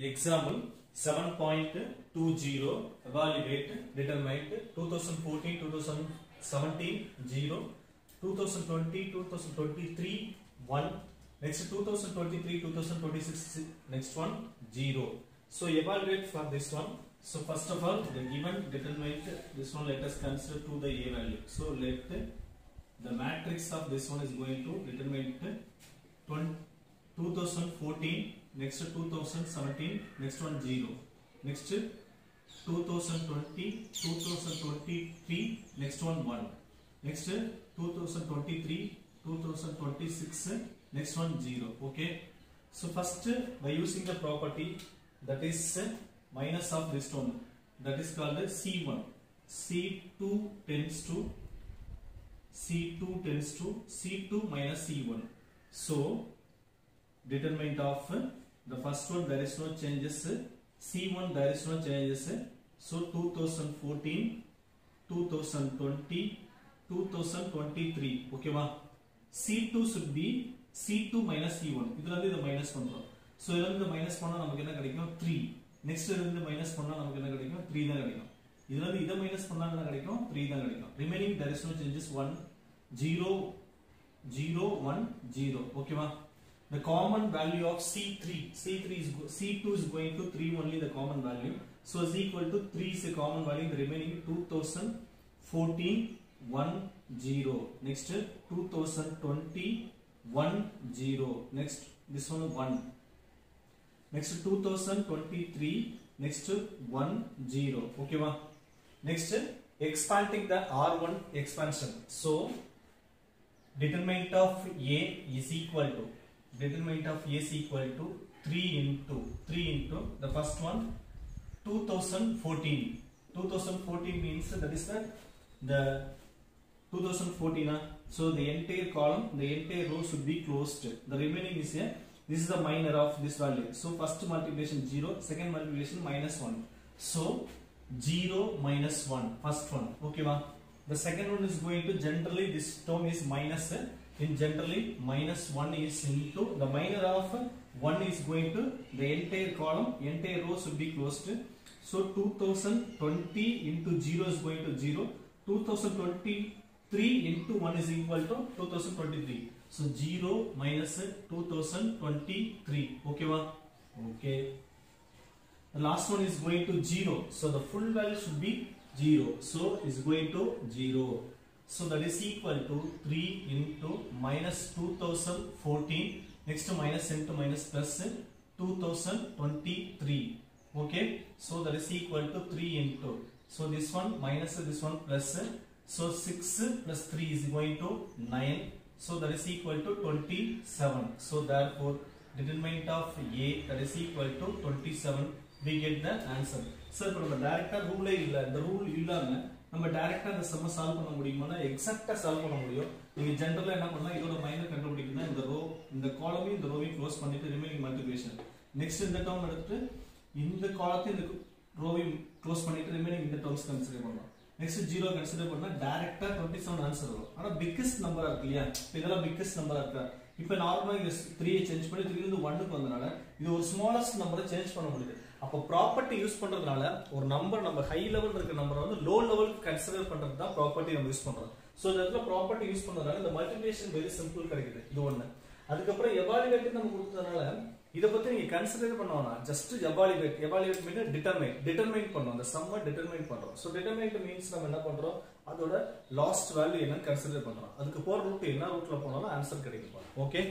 Example 7.20 evaluate determined 2014 2017 0 2020 2023 1 next 2023 2026 next one 0 so evaluate for this one so first of all the given determinant this one let us consider to the a value so let the matrix of this one is going to determinant 20 2014 next 2017 next one 0 next 2020 2023 next one 1 next 2023 2026 next one 0 okay? So first by using the property that is minus of this one that is called c1 c2 tends to c2 tends to c2 minus c1 so determinant of the first one there is no changes. C1 there is no changes. So 2014 2020 2023 okay va? C2 should be c2 minus e c1 இதுல இருந்து இத minus பண்றோம். So இதுல இருந்து minus பண்ணா நமக்கு என்ன கிடைக்கும்? 3 நெக்ஸ்ட் இதுல இருந்து மைனஸ் பண்ணா நமக்கு என்ன கிடைக்கும்? 3 தான் கிடைக்கும். இதுல இருந்து இத மைனஸ் பண்ணா என்ன கிடைக்கும்? 3 தான் கிடைக்கும். Remaining there is no changes. 1 0 0 1 0 okay va? The common value of C3 C3 is C2 is going to 3 only the common value. So is equal to 3 is a common value. The remaining 2014 1 0 next 2020 1 0 next this one 1 next 2023 next 1 0 okay va next expanding the r1 expansion. So determinant of a is equal to determinant of is equal to 3 into 3 into the first one 2014 2014 means that is the the 2014 ah. so the entire column the entire row should be closed the remaining is here this is the minor of this value so first multiplication 0 second multiplication minus 1 so 0 minus 1 first one okay va the second one is going to generally this term is minus eh, in generally minus 1 is into the minor of 1 is going to the entire column entire row should be closed so 2020 into 0 is going to 0 2023 into 1 is equal to 2023 so 0 minus 2023 okay va okay the last one is going to 0 so the full value should be 0 so is going to 0 So that is equal to 3 into minus 2014 next to minus into minus plus 2023. Okay. So that is equal to 3 into. So this one minus this one plus. So 6 plus 3 is going to 9. So that is equal to 27. So therefore determinant of A that is equal to 27. We get the answer. Sir, but the director rule is the rule is நம்ம டைரக்டா அந்த சம்ம solve பண்ண முடியுமானா எக்ஸாக்டா solve பண்ண முடியும். நீங்க ஜென்ரலா என்ன பண்ணலாம்? இதோட மைனர் கண்டுபிடிக்கணும்னா இந்த ரோ இந்த காலமையும் இந்த ரோவையும் க்ளோஸ் பண்ணிட்டு ரிமைனிங் மல்டிபிளேஷன் நெக்ஸ்ட் இந்த டேர்ம் எடுத்துட்டு இந்த காலத்தையும் இந்த ரோவையும் க்ளோஸ் பண்ணிட்டு ரிமைனிங் இந்த டேர்ம்ஸ் கன்சிடர் பண்ணலாம். நெக்ஸ்ட் ஜீரோ கன்சிடர் பண்ணா டைரக்டா டுவெண்ட்டி செவன் ஆன்சர் வரும். ஆனா பிக்கஸ்ட் நம்பரா இருக்கு இல்லையா? இதெல்லாம் பிக்கஸ்ட் நம்பரா இருக்கா? இப்போ நார்மலாக இந்த த்ரீயை சேஞ்ச் பண்ணி த்ரீ இருந்து ஒன்னுக்கு வந்தனால இது ஒரு ஸ்மாலஸ்ட் நம்பரை சேஞ்ச் பண்ண முடியுது. அப்போ ப்ராப்பர்ட்டி யூஸ் பண்ணுறதுனால ஒரு நம்பர் நம்ம ஹை லெவல் இருக்க நம்பரை வந்து லோ லெவலுக்கு கன்சிடர் பண்ணுறது தான் ப்ராப்பர்ட்டி நம்ம யூஸ் பண்ணுறோம் ஸோ இந்த இடத்துல ப்ராப்பர்ட்டி யூஸ் பண்ணுறதுனால இந்த மல்டிபிளேஷன் வெரி சிம்பிள் கிடைக்குது. இது ஒன்று அதுக்கப்புறம் எவாலுவேட்டுன்னு நம்ம கொடுத்ததுனால இதை பத்தி நீங்க கன்சிடர் பண்ணுவோம்னா just evaluate evaluate mean determine determine பண்ணோம் அந்த சம்ம டிட்டர்மைன் பண்றோம். ஸோ டிட்டர்மைன் மீன்ஸ் நம்ம என்ன பண்றோம்? அதோட லாஸ்ட் வேல்யூ என்னன்னு கன்சிடர் பண்றோம். அதுக்கு போற ரூட் என்ன ரூட்ல போனாலும் ஆன்சர் கிடைக்கும். ஓகே?